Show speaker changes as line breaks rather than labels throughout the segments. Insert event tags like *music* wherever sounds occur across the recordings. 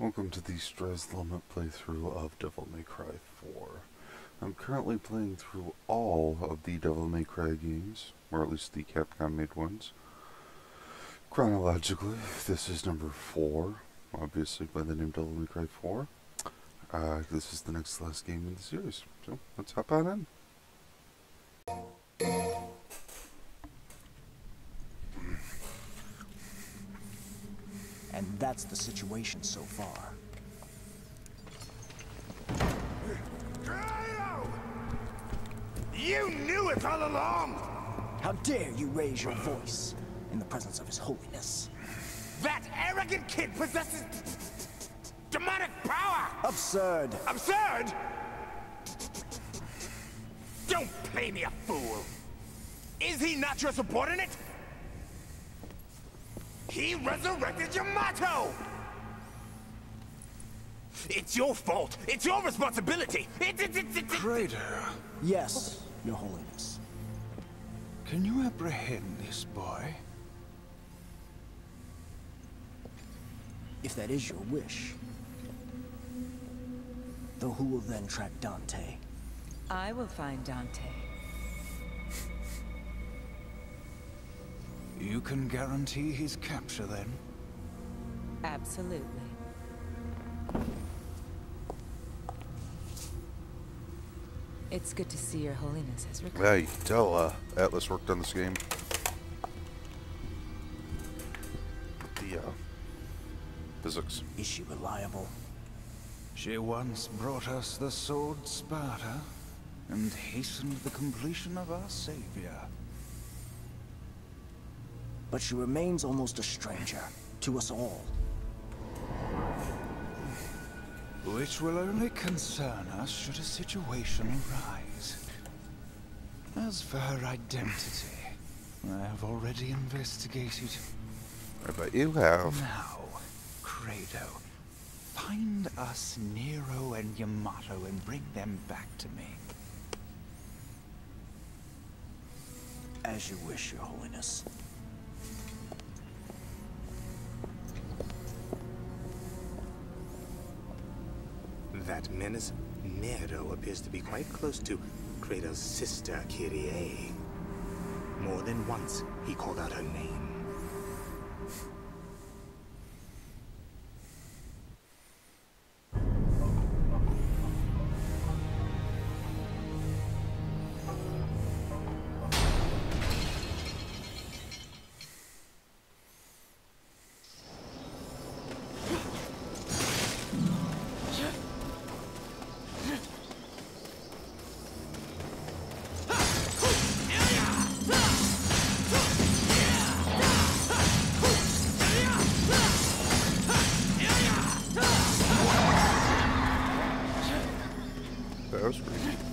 Welcome to the Stress Limit playthrough of Devil May Cry 4. I'm currently playing through all of the Devil May Cry games, or at least the Capcom made ones. Chronologically, this is number 4, obviously by the name Devil May Cry 4. Uh, this is the next last game in the series, so let's hop on in.
And that's the situation so far.
You knew it all along!
How dare you raise your voice in the presence of His Holiness?
That arrogant kid possesses demonic power!
Absurd!
Absurd! Don't play me a fool! Is he not your subordinate? He resurrected Yamato! It's your fault! It's your responsibility! It's it's it's it's.
Credo,
Yes, Your Holiness.
can you apprehend this boy?
If that is your wish. Though who will then track Dante?
I will find Dante.
You can guarantee his capture then?
Absolutely. It's good to see your holiness has recovered.
Yeah, you can tell uh, Atlas worked on this game. The uh, physics.
Is she reliable?
She once brought us the sword Sparta, and hastened the completion of our savior.
But she remains almost a stranger to us all.
Which will only concern us should a situation arise. As for her identity, I have already investigated.
I bet you have.
Now, Credo, find us Nero and Yamato and bring them back to me.
As you wish, Your Holiness.
That menace, Nero, appears to be quite close to Credo's sister, Kyrie. More than once, he called out her name.
That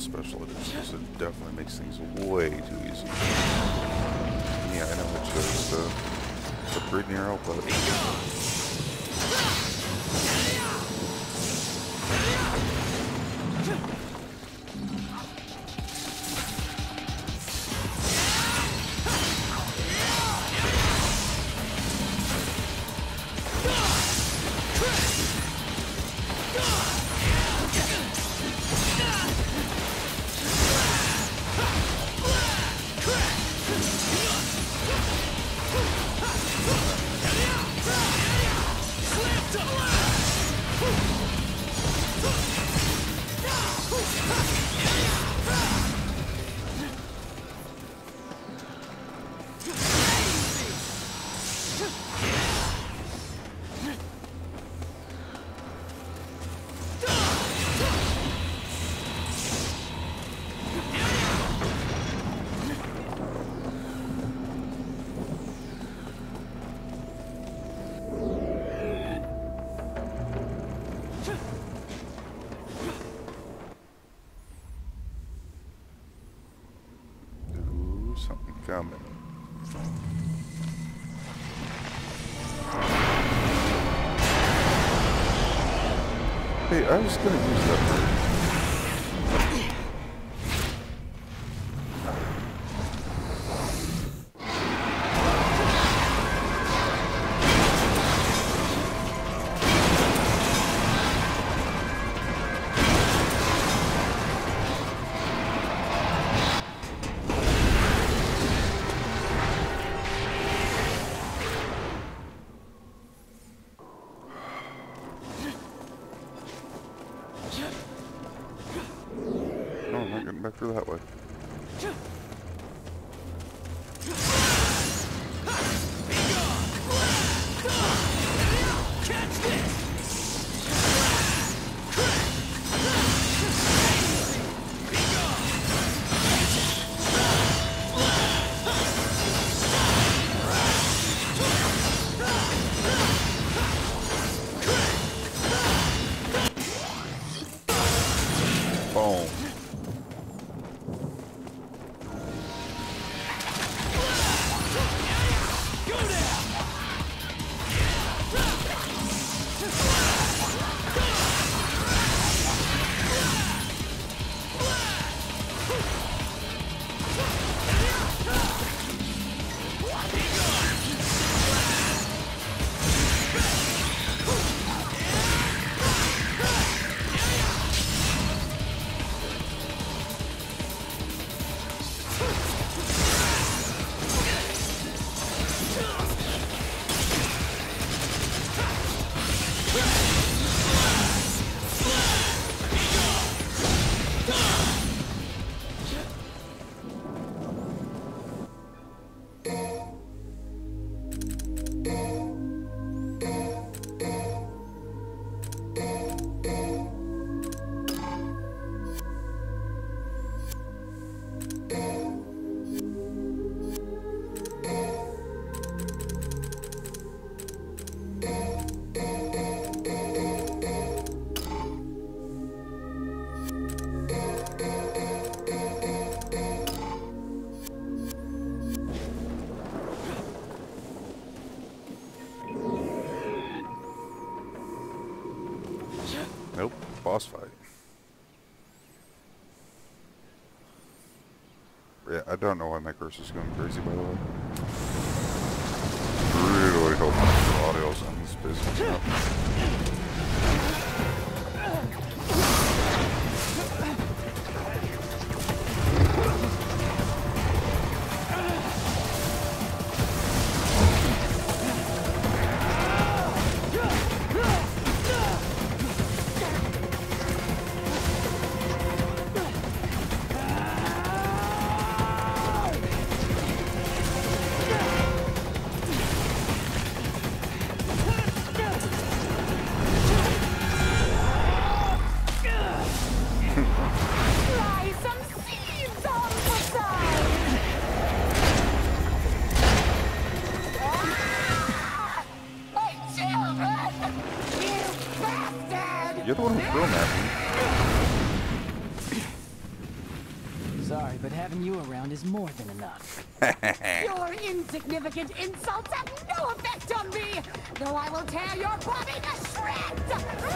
the special edition is it definitely makes things way too easy. Yeah, I know it's just uh, a pretty narrow, but coming. Hey, I was gonna use that through that way. Don't know why my cursor's going crazy, by the way. Really hope the audio's on this business *laughs* up. You're the one who threw him at me.
Sorry, but having you around is more than enough. *laughs*
Your insignificant insults have no effect on me, though I will tear your body to shreds!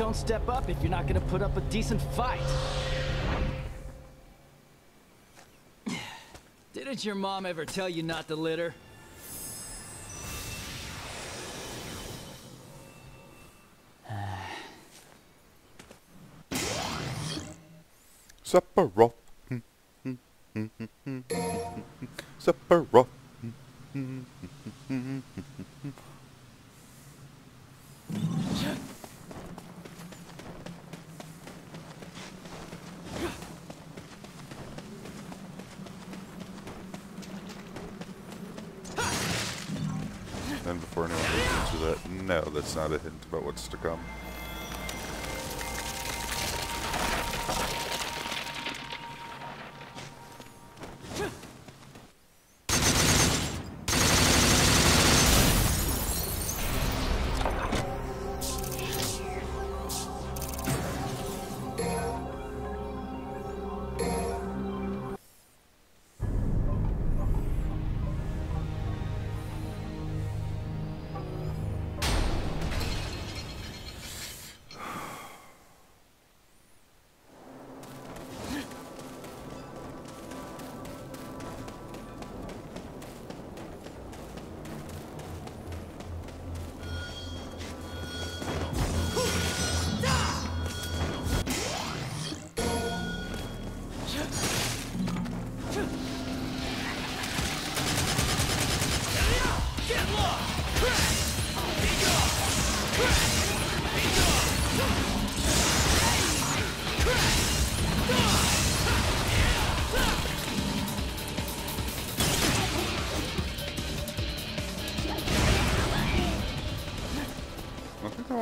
Don't step up if you're not gonna put up a decent fight. *sighs* Didn't your mom ever tell you not to litter?
Sephiroth. Sephiroth. And *laughs* before anyone that, no, that's not a hint about what's to come.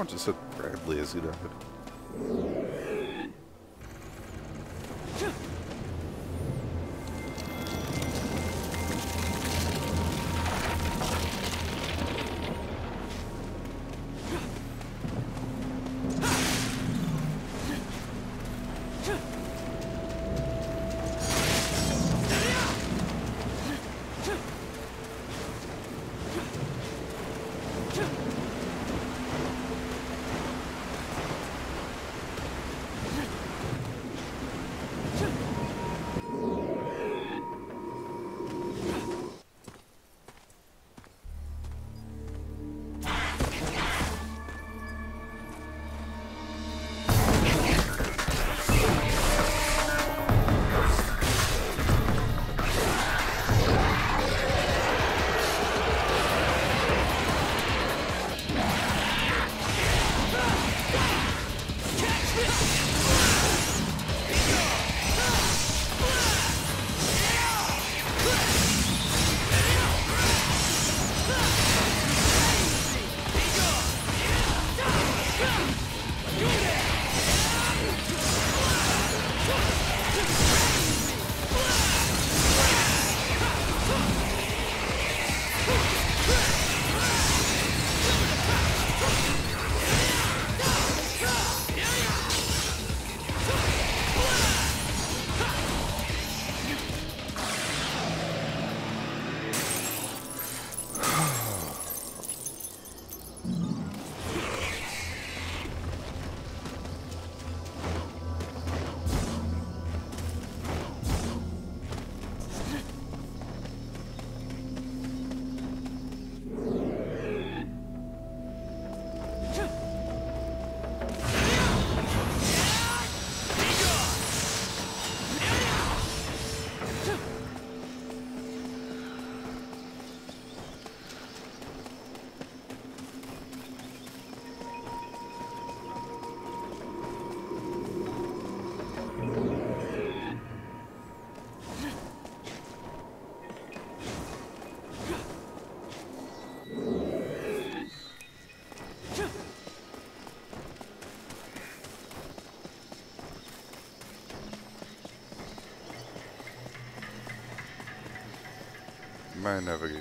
Just said Bradley as he Skills leave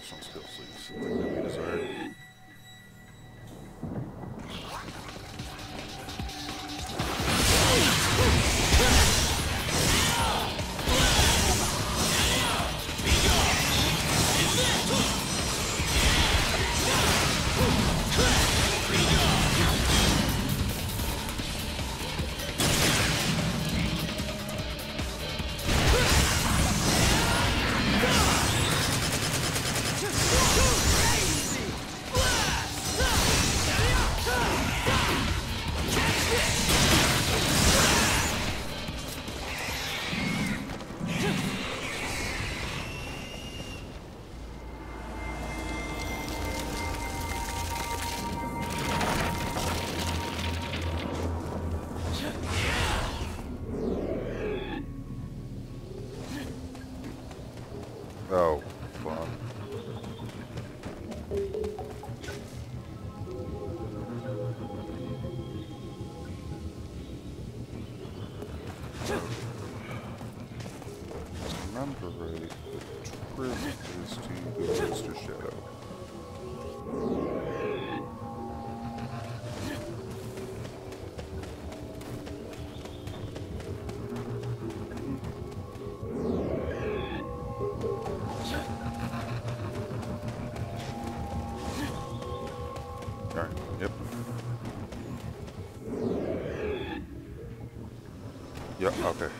Yep, okay.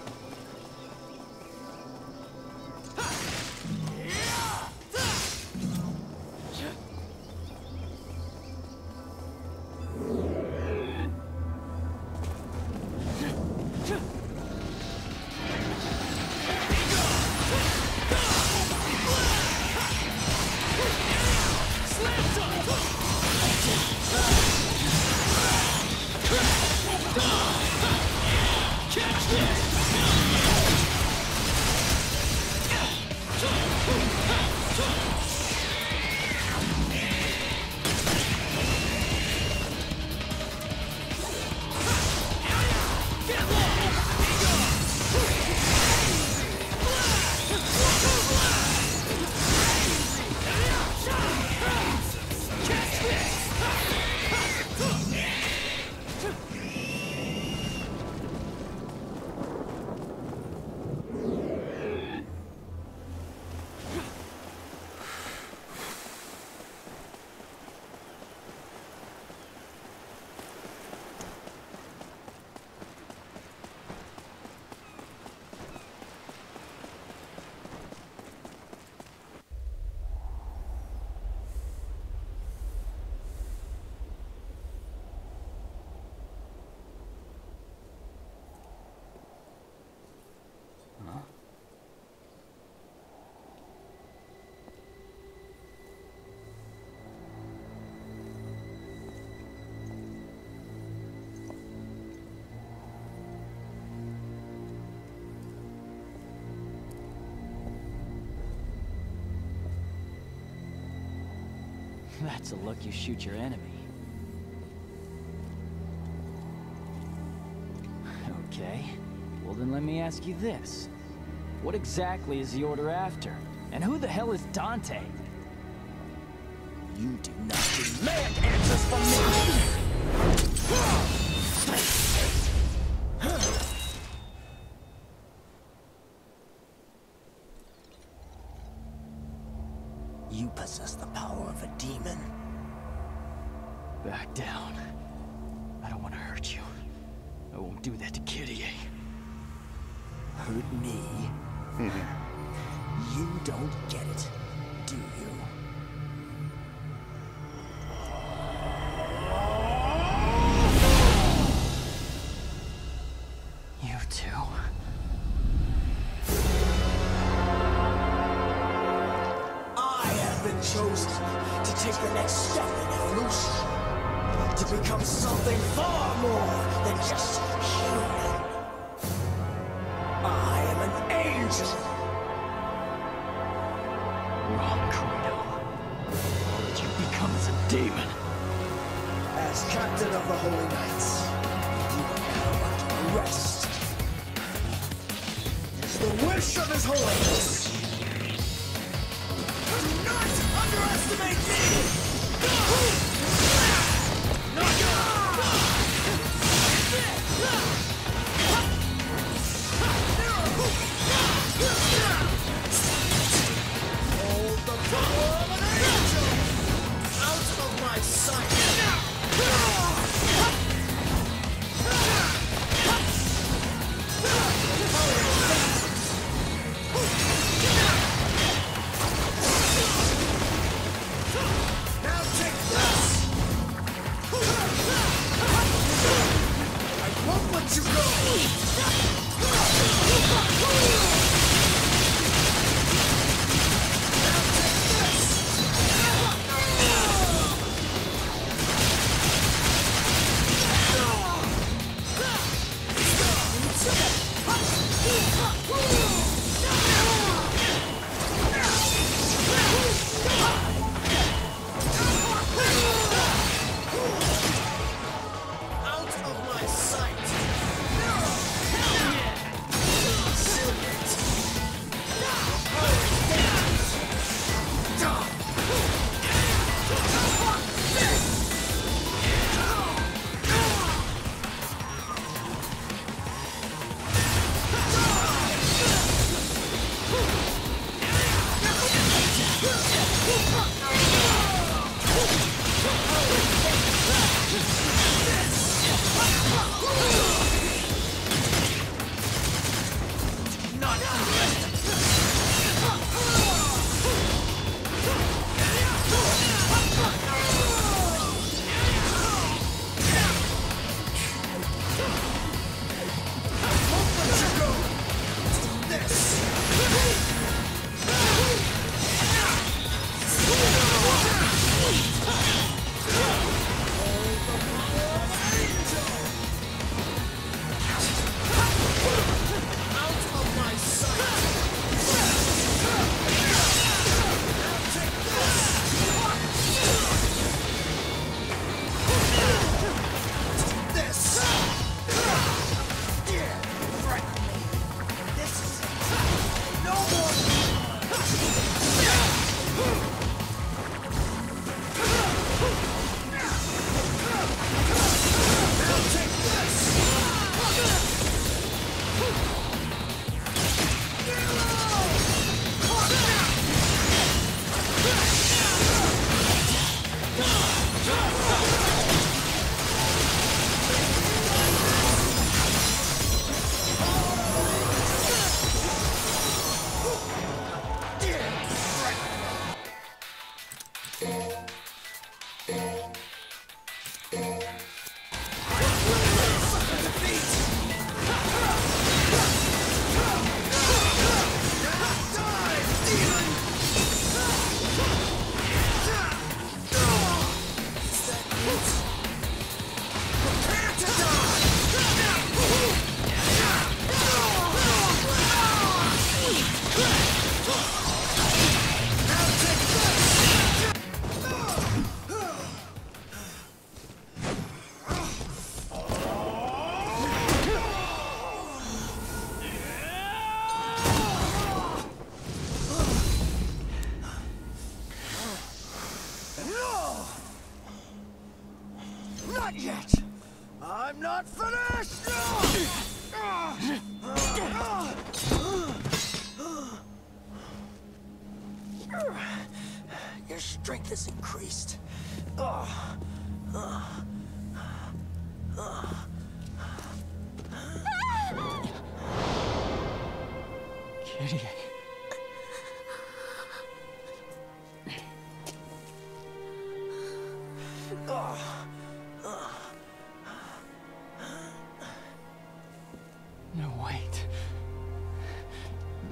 That's a look you shoot your enemy. Okay, well then let me ask you this. What exactly is the Order after? And who the hell is Dante?
You do not demand answers from me!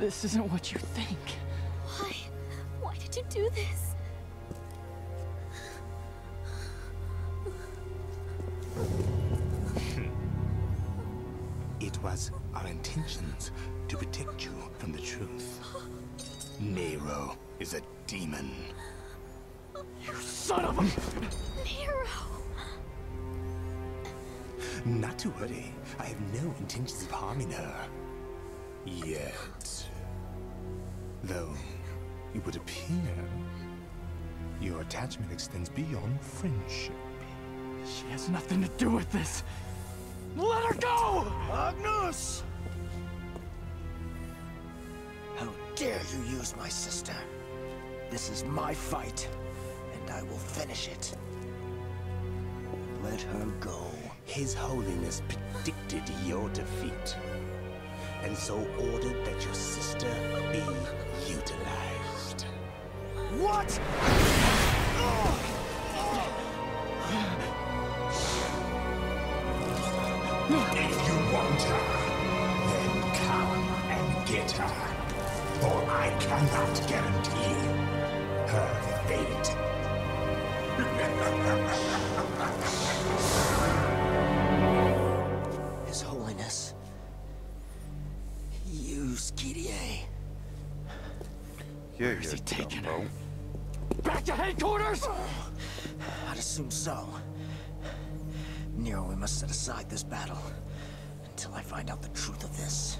This
isn't what you think.
Why? Why did you do this?
It was our intentions to protect you from the truth. Nero is a demon.
You son of a...
Nero!
Not to worry. I have no intentions of harming her. Yet. Though, it would appear your attachment extends beyond friendship.
She has nothing to do with this. Let her go!
Agnus! How dare you use my sister? This is my fight, and I will finish it. Let her go.
His Holiness predicted your defeat, and so ordered that your sister be utilized.
What?
If you want her, then come and get her. For I cannot guarantee her fate. *laughs*
Yeah,
Where's he taking her? Back to headquarters!
I'd assume so. Nero, we must set aside this battle until I find out the truth of this.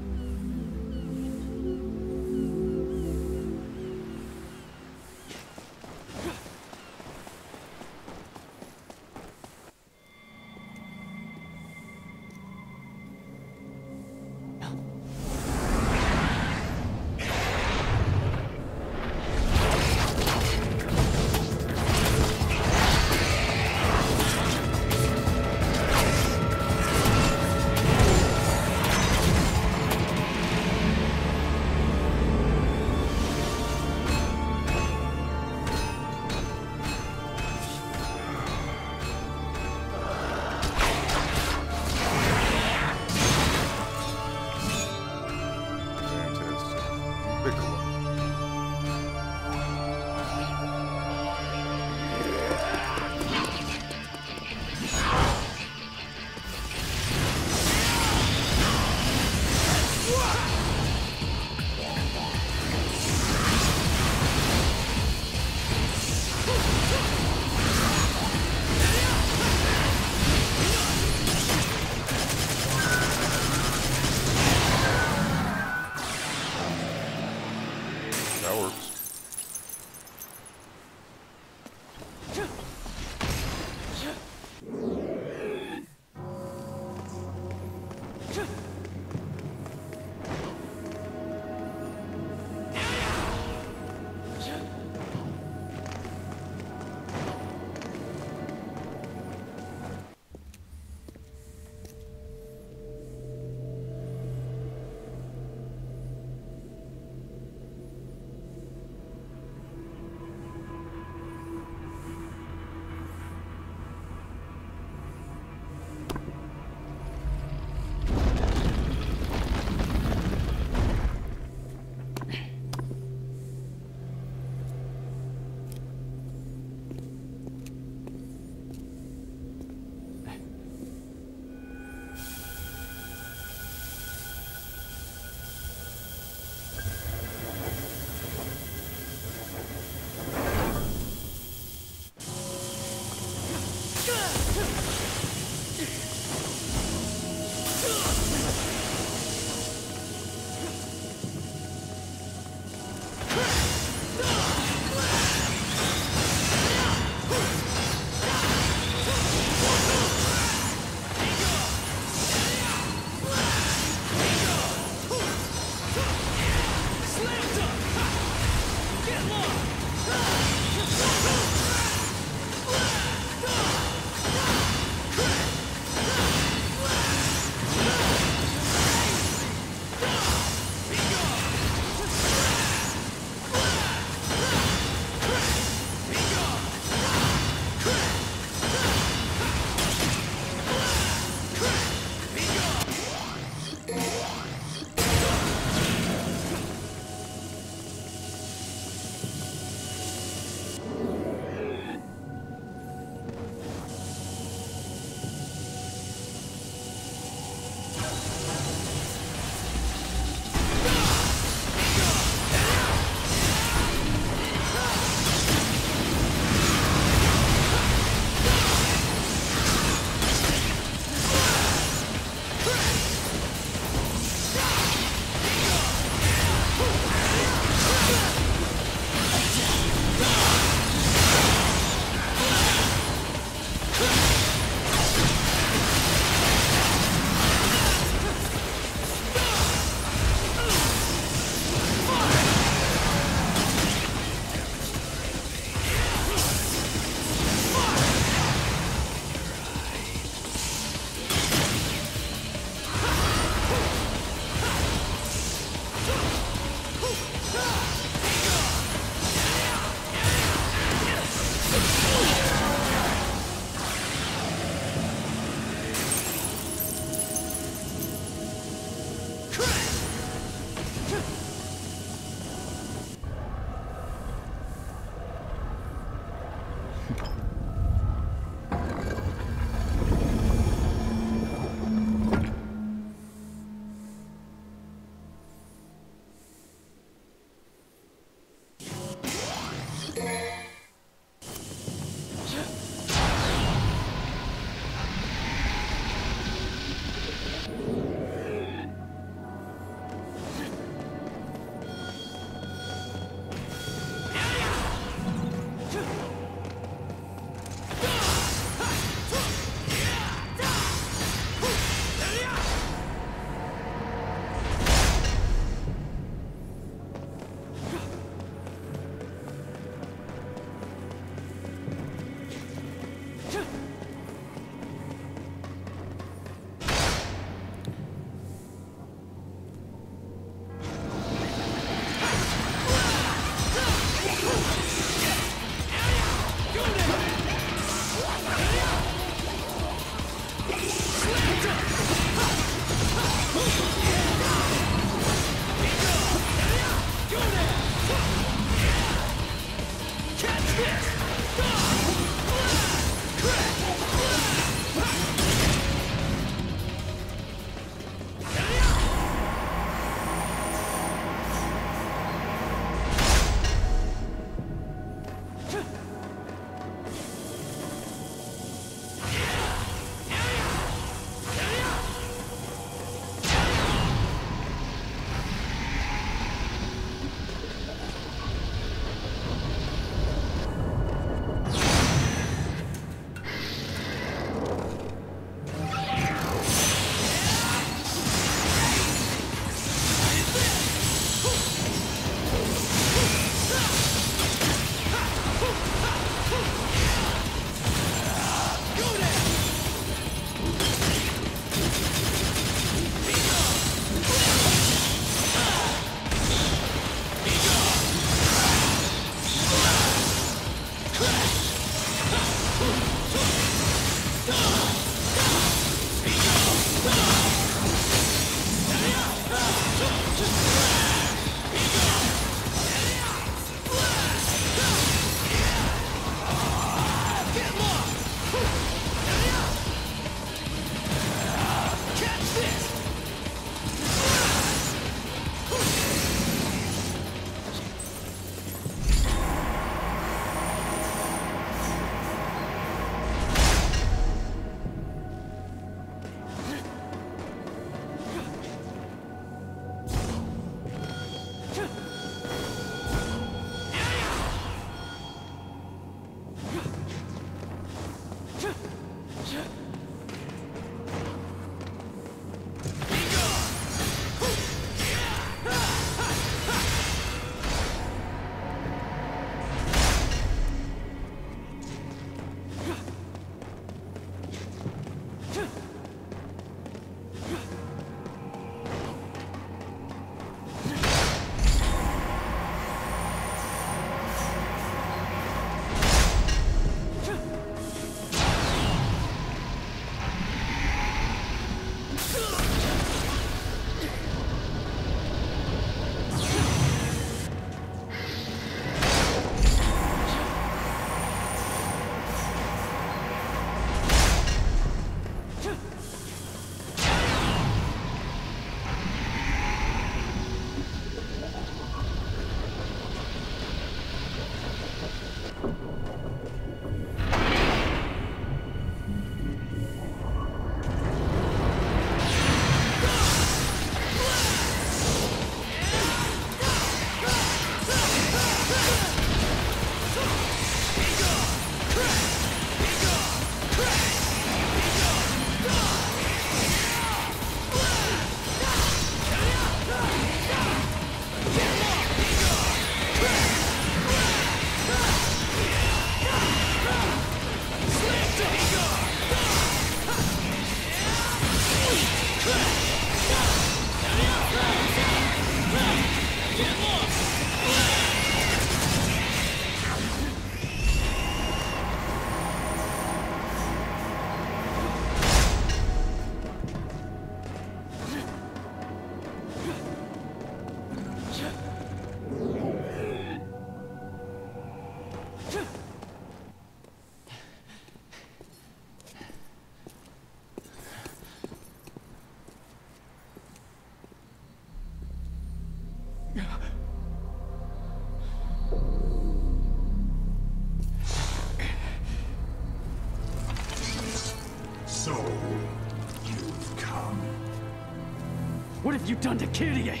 You done to Kyrie?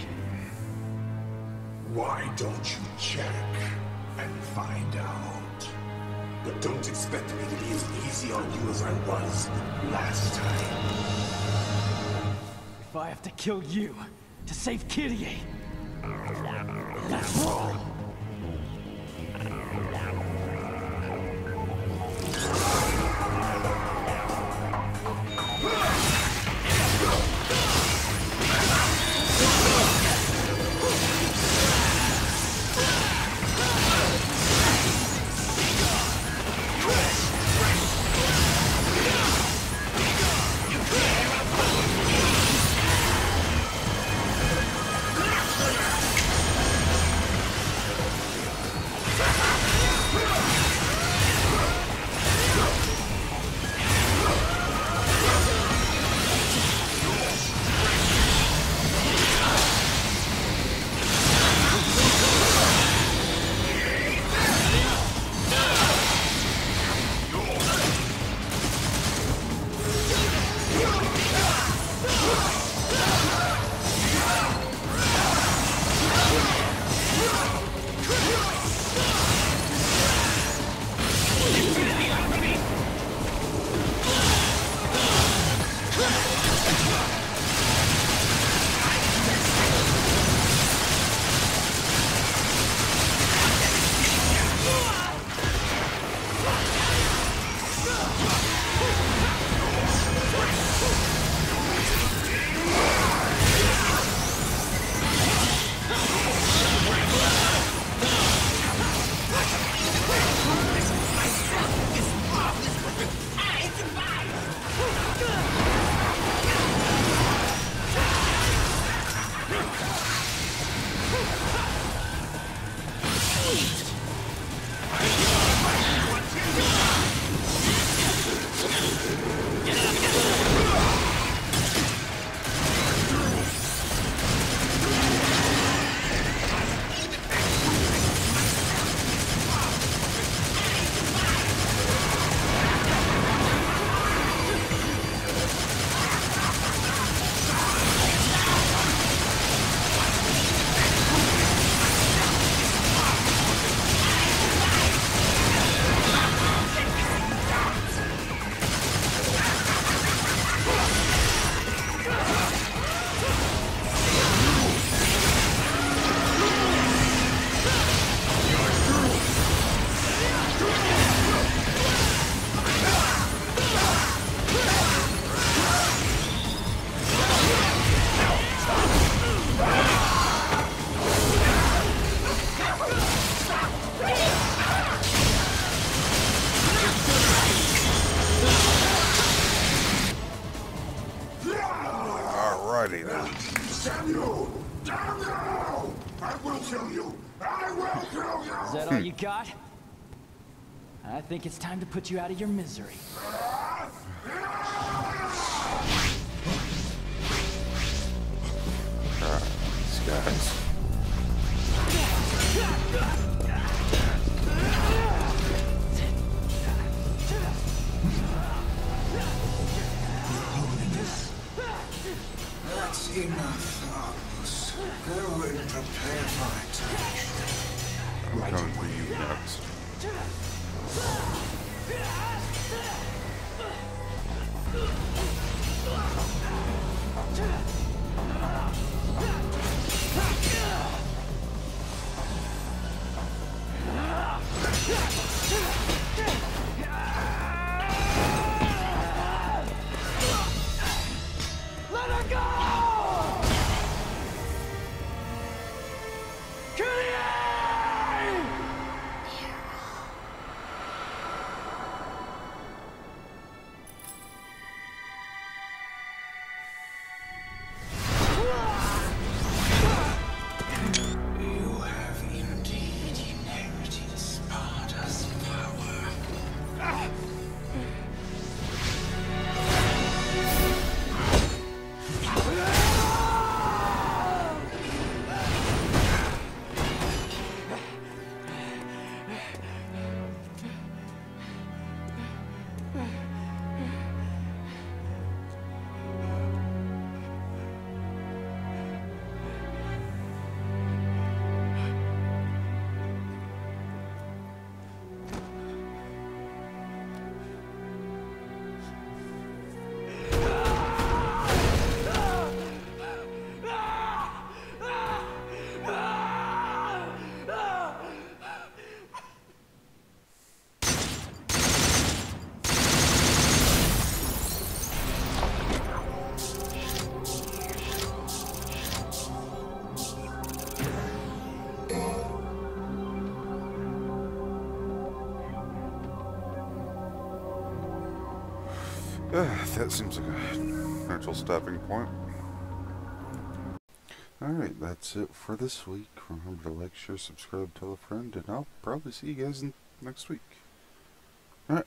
Why don't you check and find out? But don't expect me to be as easy on you as I was last time.
If I have to kill you to save Kyrie, that's wrong.
Think it's time to put you out of your misery.
That seems like a natural stopping point. Alright, that's it for this week. Remember to like, share, subscribe, tell a friend, and I'll probably see you guys next week. Alright,